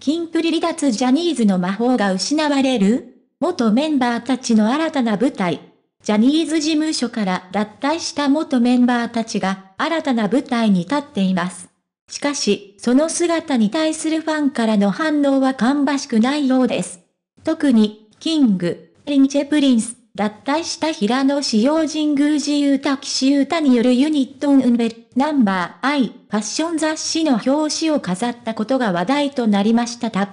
キンプリ離脱ジャニーズの魔法が失われる元メンバーたちの新たな舞台。ジャニーズ事務所から脱退した元メンバーたちが新たな舞台に立っています。しかし、その姿に対するファンからの反応は芳しくないようです。特に、キング、リンチェプリンス、脱退した平野志陽神宮寺雄太騎士雄太によるユニットンウンベル、ナンバー I、ファッション雑誌の表紙を飾ったことが話題となりましたた。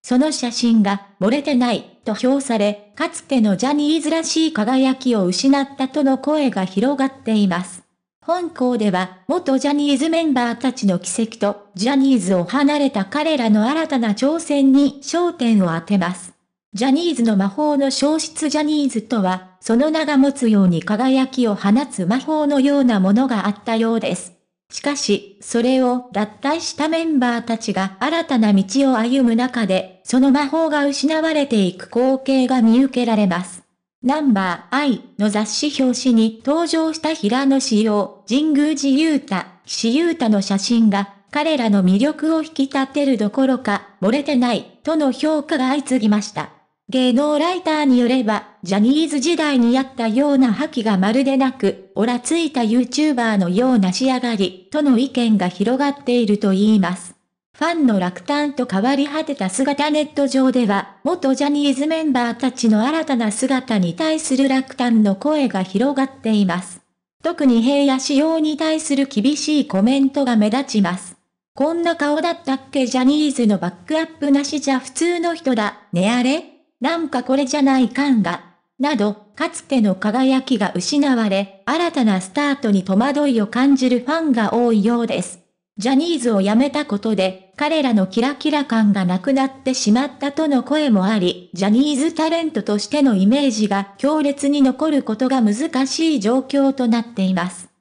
その写真が漏れてないと評され、かつてのジャニーズらしい輝きを失ったとの声が広がっています。本校では、元ジャニーズメンバーたちの奇跡と、ジャニーズを離れた彼らの新たな挑戦に焦点を当てます。ジャニーズの魔法の消失ジャニーズとは、その名が持つように輝きを放つ魔法のようなものがあったようです。しかし、それを脱退したメンバーたちが新たな道を歩む中で、その魔法が失われていく光景が見受けられます。ナンバー I の雑誌表紙に登場した平野志陽、神宮寺雄太、岸優太の写真が彼らの魅力を引き立てるどころか、漏れてない、との評価が相次ぎました。芸能ライターによれば、ジャニーズ時代にあったような覇気がまるでなく、オラついた YouTuber のような仕上がり、との意見が広がっていると言います。ファンの落胆と変わり果てた姿ネット上では、元ジャニーズメンバーたちの新たな姿に対する落胆の声が広がっています。特に平野仕様に対する厳しいコメントが目立ちます。こんな顔だったっけ？ジャニーズのバックアップなしじゃ普通の人だ、ねあれ？なんかこれじゃない感が、など、かつての輝きが失われ、新たなスタートに戸惑いを感じるファンが多いようです。ジャニーズを辞めたことで、彼らのキラキラ感がなくなってしまったとの声もあり、ジャニーズタレントとしてのイメージが強烈に残ることが難しい状況となっています。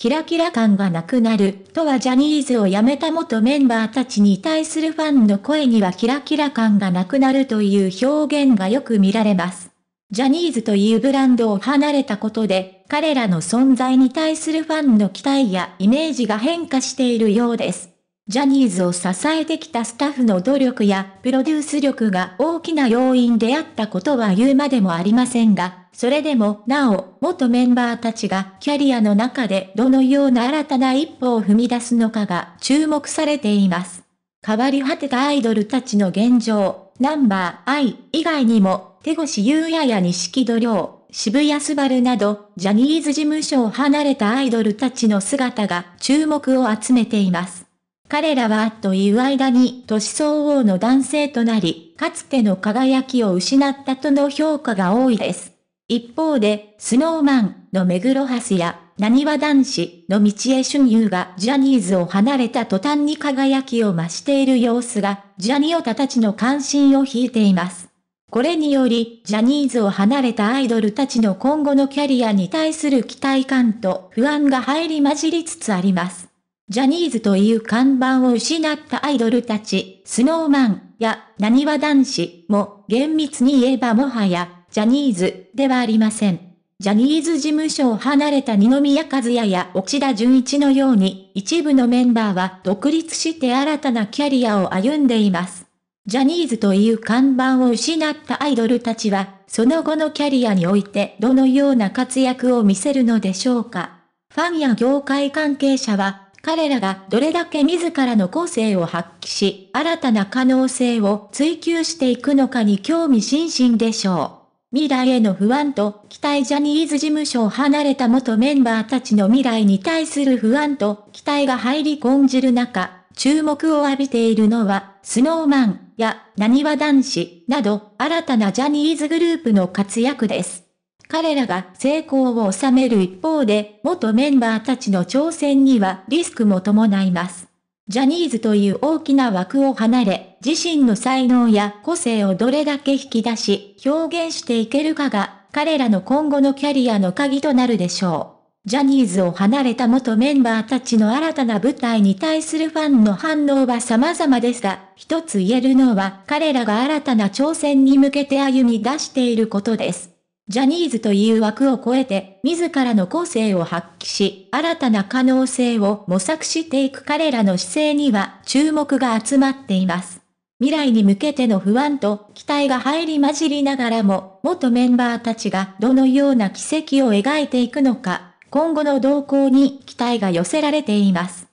キラキラ感がなくなるとはジャニーズを辞めた元メンバーたちに対するファンの声にはキラキラ感がなくなるという表現がよく見られます。ジャニーズというブランドを離れたことで、彼らの存在に対するファンの期待やイメージが変化しているようです。ジャニーズを支えてきたスタッフの努力やプロデュース力が大きな要因であったことは言うまでもありませんが、それでもなお、元メンバーたちがキャリアの中でどのような新たな一歩を踏み出すのかが注目されています。変わり果てたアイドルたちの現状、ナンバー I 以外にも、手越優也や錦戸亮、渋谷すばるなど、ジャニーズ事務所を離れたアイドルたちの姿が注目を集めています。彼らはという間に年相応の男性となり、かつての輝きを失ったとの評価が多いです。一方で、スノーマンの目黒ハスや、何わ男子の道江俊優がジャニーズを離れた途端に輝きを増している様子が、ジャニオタたちの関心を引いています。これにより、ジャニーズを離れたアイドルたちの今後のキャリアに対する期待感と不安が入り混じりつつあります。ジャニーズという看板を失ったアイドルたち、スノーマンや何わ男子も厳密に言えばもはやジャニーズではありません。ジャニーズ事務所を離れた二宮和也や内田純一のように、一部のメンバーは独立して新たなキャリアを歩んでいます。ジャニーズという看板を失ったアイドルたちは、その後のキャリアにおいてどのような活躍を見せるのでしょうか。ファンや業界関係者は、彼らがどれだけ自らの個性を発揮し、新たな可能性を追求していくのかに興味津々でしょう。未来への不安と期待ジャニーズ事務所を離れた元メンバーたちの未来に対する不安と期待が入り込んじる中、注目を浴びているのは、スノーマンや何わ男子など新たなジャニーズグループの活躍です。彼らが成功を収める一方で、元メンバーたちの挑戦にはリスクも伴います。ジャニーズという大きな枠を離れ、自身の才能や個性をどれだけ引き出し、表現していけるかが、彼らの今後のキャリアの鍵となるでしょう。ジャニーズを離れた元メンバーたちの新たな舞台に対するファンの反応は様々ですが、一つ言えるのは彼らが新たな挑戦に向けて歩み出していることです。ジャニーズという枠を超えて、自らの個性を発揮し、新たな可能性を模索していく彼らの姿勢には注目が集まっています。未来に向けての不安と期待が入り混じりながらも、元メンバーたちがどのような奇跡を描いていくのか、今後の動向に期待が寄せられています。